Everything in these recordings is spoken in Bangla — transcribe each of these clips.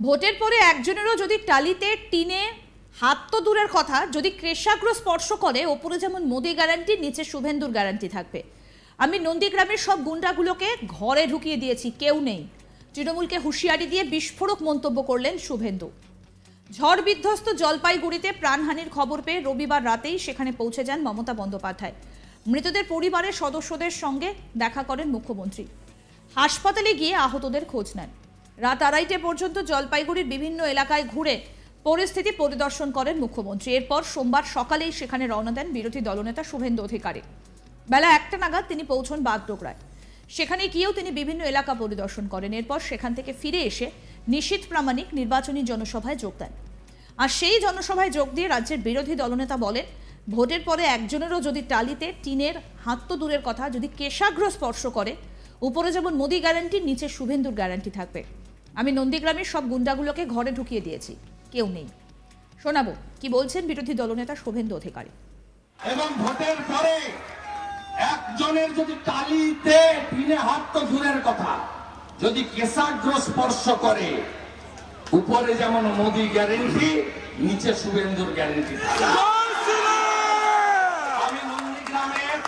ভোটের পরে একজনেরও যদি টালিতে টিনে হাত তো দূরের কথা, যদি ক্রেশাগ্র স্পর্শ করে, ওপরে যেমন মোদি গ্যারান্টি নিচে শুভেন্দুর গ্যারান্টি থাকবে। আমি নন্দীগ্রামের সব গুন্ডাগুলোকে ঘরে ঢুকিয়ে দিয়েছি, কেউ নেই। তৃণমূলকে হুঁশিয়ারি দিয়ে বিস্ফোরক মন্তব্য করলেন শুভেন্দু। ঝড় বিধ্বস্ত জলপাইগুড়িতে প্রাণহানির খবর পেয়ে রবিবার রাতেই সেখানে পৌঁছে যান মমতা বন্দ্যোপাধ্যায়। মৃতদের পরিবারের সদস্যদের সঙ্গে দেখা করেন মুখ্যমন্ত্রী। হাসপাতালে গিয়ে আহতদের খোঁজ নেন। রাত আড়াইটে পর্যন্ত জলপাইগুড়ির বিভিন্ন এলাকায় ঘুরে পরিস্থিতি পরিদর্শন করেন মুখ্যমন্ত্রী। এরপর সোমবার সকালেই সেখানে রওনা দেন বিরোধী দলনেতা শুভেন্দু অধিকারী। বেলা একটা নাগাদ তিনি পৌঁছন বাগডোগরায়। সেখানে গিয়েও তিনি বিভিন্ন এলাকা পরিদর্শন করেন। এরপর সেখান থেকে ফিরে এসে নিশীথ প্রামাণিক নির্বাচনী জনসভায় যোগ দেন। আর সেই জনসভায় যোগ দিয়ে রাজ্যের বিরোধী দলনেতা বলেন, ভোটের পরে একজনেরও যদি টালিতে টিনের হাত তো দূরের কথা, যদি কেশাগ্র স্পর্শ করে, উপরে যেমন মোদি গ্যারান্টি, নিচে শুভেন্দুর গ্যারান্টি থাকবে। আমি নন্দীগ্রামের সব গুন্ডাগুলোকে ঘরে ঢুকিয়ে দিয়েছি। কেউ নেই। শোনাবো, কি বলছেন বিরোধী দলনেতা শুভেন্দু অধিকারী? এবং ভোটের পরে একজনের যদি টালিতে টিনে হাত তো দূরের কথা, যদি কেশাগ্র স্পর্শ করে, উপরে যেমন মোদি গ্যারেন্টি নিচে শুভেন্দুর গ্যারেন্টি আমি নন্দীগ্রামের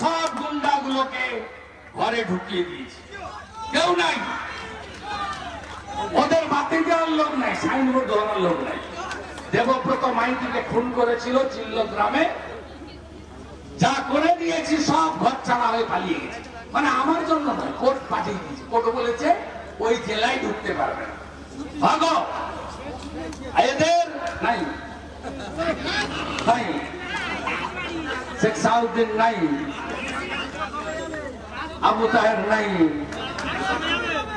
সব গুন্ডাগুলোকে ঘরে ঢুকিয়ে দিয়েছি। কেউ নাই। ওদের বাতি দেওয়ার লোক নাই, সাইনবোর্ড ধরানোর লোক নাই। দেবব্রত মাইতিকে খুন করেছিল চিল্ল গ্রামে যা করে দিয়েছি, সব ঘর ছাড়া হয়ে পালিয়ে গেছে। মানে আমার জন্য নয়, কোর্ট পাঠিয়ে দিয়েছে। কোর্ট বলেছে, ওই জেলায় ঢুকতে পারবে না। এদের নাই। নাই। সাউদ্দিন নাই। আবু তাহের নাই।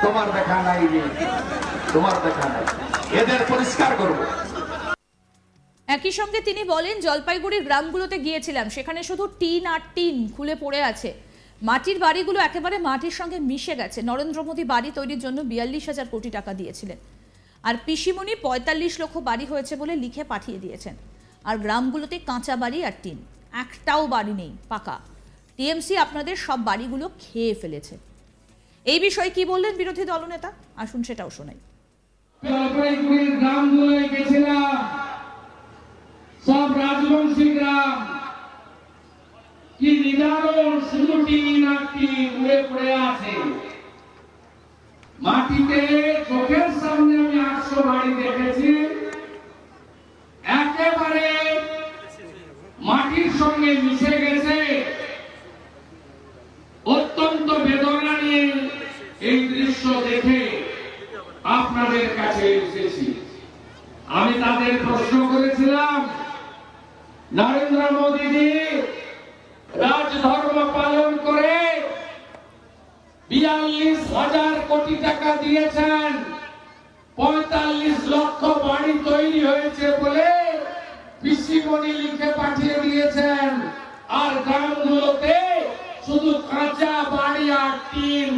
তোমার দেখা নাই তোমার দেখা নাই। এদের পরিষ্কার করব। একই সঙ্গে তিনি বলেন, জলপাইগুড়ির গ্রামগুলোতে গিয়েছিলাম, সেখানে শুধু টিন আর টিন খুলে পড়ে আছে। মাটির বাড়িগুলো একেবারে মাটির সঙ্গে মিশে গেছে। নরেন্দ্র মোদী বাড়ি তৈরির জন্য বিয়াল্লিশ হাজার কোটি টাকা দিয়েছিলেন। আর পিসিমণি পঁয়তাল্লিশ লক্ষ বাড়ি হয়েছে বলে লিখে পাঠিয়ে দিয়েছেন। আর গ্রামগুলোতে কাঁচা বাড়ি আর টিন। একটাও বাড়ি নেই, পাকা। টিএমসি আপনাদের সব বাড়িগুলো খেয়ে ফেলেছে। এই বিষয়ে কি বললেন বিরোধী দলনেতা? আসুন, সেটাও শোনাই। সব রাজবংশী গ্রাম। কি নিদারুণ শুধু উড়ে পড়ে আছে। মাটিতে চোখের সামনে আমি আটশো বাড়ি দেখেছি। একেবারে মাটির সঙ্গে মিশে গেছে অত্যন্ত বেদনা নিয়ে এই দৃশ্য দেখে আপনাদের কাছে এসেছি আমি তাদের প্রশ্ন করেছিলাম, নরেন্দ্র মোদীজি, রাজধর্ম পালন করে বিয়াল্লিশ হাজার কোটি টাকা দিয়েছেন, পঁয়তাল্লিশ বাড়ি তৈরি হয়েছে বলে পিসিমণি লিখে পাঠিয়ে দিয়েছেন আর গ্রামগুলোতে শুধু কাঁচা বাড়ি আর টিন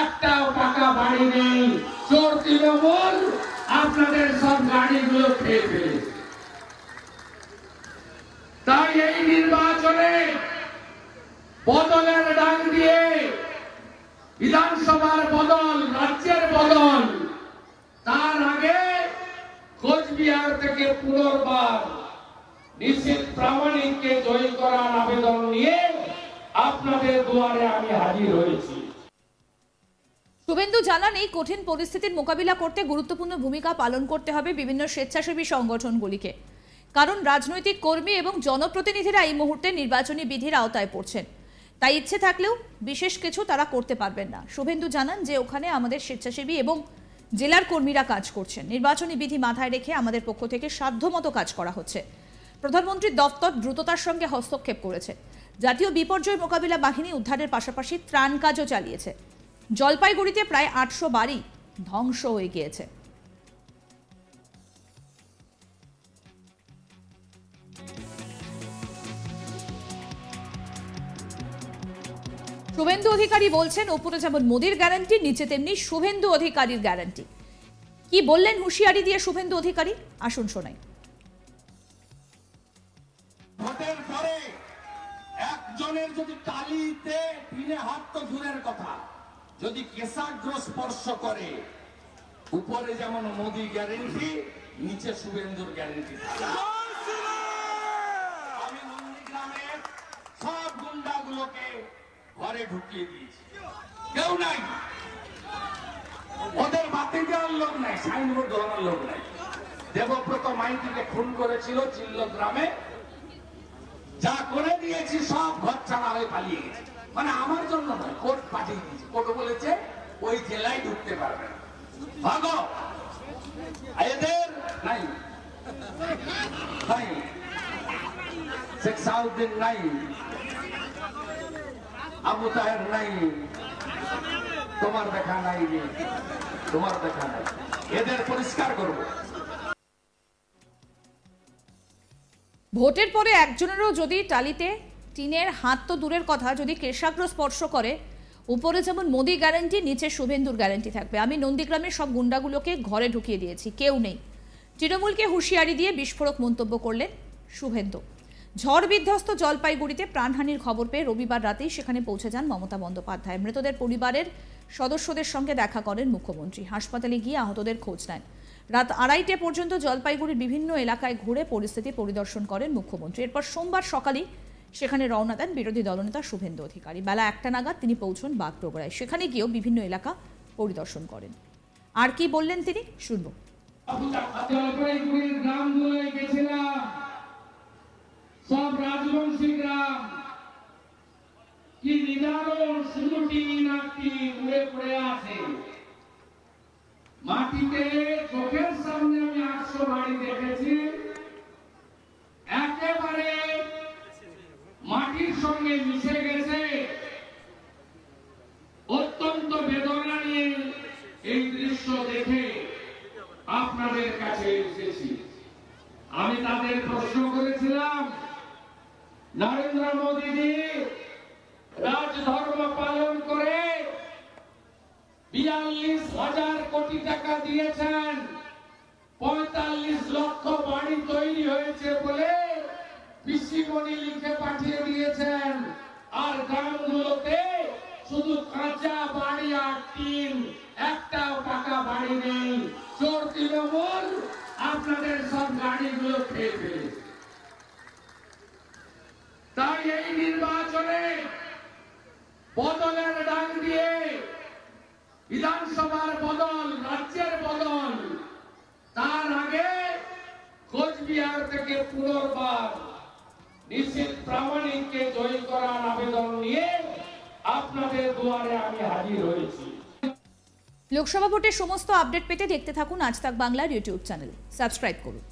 একটাও পাকা বাড়ি নেই চোর তৃণমূল আপনাদের সব গাড়িগুলো খেয়ে ফেলেছে তাই এই নির্বাচনে বদলের ডাক দিয়ে বিধানসভার বদল, রাজ্যের বদল, তার আগে কোচবিহার থেকে পুনর্বার নিশ্চিত প্রামাণিককে জয়ী করার আবেদন নিয়ে আপনাদের দুয়ারে আমি হাজির হয়েছি। শুভেন্দু জানান, এই কঠিন পরিস্থিতির মোকাবিলা করতে গুরুত্বপূর্ণ ভূমিকা পালন করতে হবে বিভিন্ন স্বেচ্ছাসেবী সংগঠনগুলিকে। কারণ রাজনৈতিক কর্মী এবং জনপ্রতিনিধিরা এই মুহূর্তে নির্বাচনী বিধির আওতায় পড়ছেন। তাই ইচ্ছে থাকলেও বিশেষ কিছু তারা করতে পারবেন না। শুভেন্দু জানান যে, ওখানে আমাদের স্বেচ্ছাসেবী এবং জেলার কর্মীরা কাজ করছেন। নির্বাচনী বিধি মাথায় রেখে আমাদের পক্ষ থেকে সাধ্যমতো কাজ করা হচ্ছে। প্রধানমন্ত্রীর দপ্তর দ্রুততার সঙ্গে হস্তক্ষেপ করেছে। জাতীয় বিপর্যয় মোকাবিলা বাহিনী উদ্ধারের পাশাপাশি ত্রাণ কাজও চালিয়েছে। জলপাইগুড়িতে প্রায় আটশো বাড়ি ধ্বংস হয়ে গিয়েছে। শুভেন্দু অধিকারী বলছেন, ওপরে যেমন মোদির গ্যারান্টি, নিচে তেমনি শুভেন্দু অধিকারীর গ্যারান্টি। কি বললেন হুঁশিয়ারি দিয়ে শুভেন্দু অধিকারী? আসুন শোনাই। ভোটের পরে একজনের যদি টিনে হাত, তো দূরের কথা। যদি কেশাগ্র স্পর্শ করে উপরে যেমন মোদি গ্যারেন্টি নিচে শুভেন্দুর গ্যারেন্টি আমি নন্দীগ্রামের সব গুন্ডাগুলোকে ঘরে ঢুকিয়ে দিয়েছি। কেউ নাই। ওদের বাতি দেওয়ার লোক নাই সাইনবোর্ড ধরানোর লোক নাই। দেবব্রত মাইতিকে খুন করেছিল চিল্ল গ্রামে যা করে দিয়েছি সব ঘর ছাড়া হয়ে পালিয়ে গেছে। মানে আমার জন্য নয়, কোর্ট পাঠিয়ে দিয়েছে। কোর্ট বলেছে, ওই জেলায় ঢুকতে পারবে না। এদের নাই। নাই। শেখ সাউদ্দিন নাই। আবু তাহের নাই। তোমার দেখা নাই। তোমার দেখা নাই। এদের পরিষ্কার করব। ভোটের পরে একজনেরও যদি টালিতে টিনের হাত তো দূরের কথা, যদি কেশাগ্র স্পর্শ করে, উপরে যেমন মোদি গ্যারান্টি নিচে শুভেন্দুর গ্যারান্টি থাকবে। আমি নন্দীগ্রামের সব গুন্ডাগুলোকে ঘরে ঢুকিয়ে দিয়েছি, কেউ নেই। তৃণমূলকে হুঁশিয়ারি দিয়ে বিস্ফোরক মন্তব্য করলেন শুভেন্দু। ঝড় বিধ্বস্ত জলপাইগুড়িতে প্রাণহানির খবর পেয়ে রবিবার রাতেই সেখানে পৌঁছে যান মমতা বন্দ্যোপাধ্যায়। মৃতদের পরিবারের সদস্যদের সঙ্গে দেখা করেন মুখ্যমন্ত্রী। হাসপাতালে গিয়ে আহতদের খোঁজ নেন। রাত আড়াইটে পর্যন্ত জলপাইগুড়ির বিভিন্ন এলাকায় ঘুরে পরিস্থিতি পরিদর্শন করেন মুখ্যমন্ত্রী। এরপর সোমবার সকালেই সেখানে রওনা দেন বিরোধী দলনেতা শুভেন্দু অধিকারী। বেলা একটা নাগাদ তিনি পৌঁছন বাগডোগরায় সেখানে গিয়েও বিভিন্ন এলাকা পরিদর্শন করেন। আর কি বললেন তিনি? শুনব। মাটিতে চোখের সামনে আমি আটশো বাড়ি দেখেছি একেবারে মাটির সঙ্গে মিশে গেছে অত্যন্ত বেদনা নিয়ে এই দৃশ্য দেখে আপনাদের কাছে এসেছি আমি তাদের প্রশ্ন করেছিলাম, নরেন্দ্র মোদীজি, রাজধর্ম পালন করে বিয়াল্লিশ হাজার কোটি টাকা দিয়েছেন, পঁয়তাল্লিশ লক্ষ বাড়ি তৈরি হয়েছে বলে পিসিমণি লিখে পাঠিয়ে দিয়েছেন। আর গ্রামগুলোতে শুধু কাঁচা বাড়ি আর টিন, একটাও টাকা বাড়ি নেই। চোর তৃণমূল আপনাদের সব গাড়িগুলো খেয়ে ফেলেছে তাই এই নির্বাচনে বদলের ডাক দিয়ে বিধানসভার বদল, রাজ্যের বদল, তার আগে কোচবিহার থেকে পুনর্বার নিশ্চিত প্রামাণিককে জয়ী করার আবেদন নিয়ে আপনাদের দুয়ারে আমি হাজির হয়েছি। লোকসভা ভোটের সমস্ত আপডেট পেতে দেখতে থাকুন আজ তাক বাংলার ইউটিউব চ্যানেল। সাবস্ক্রাইব করুন।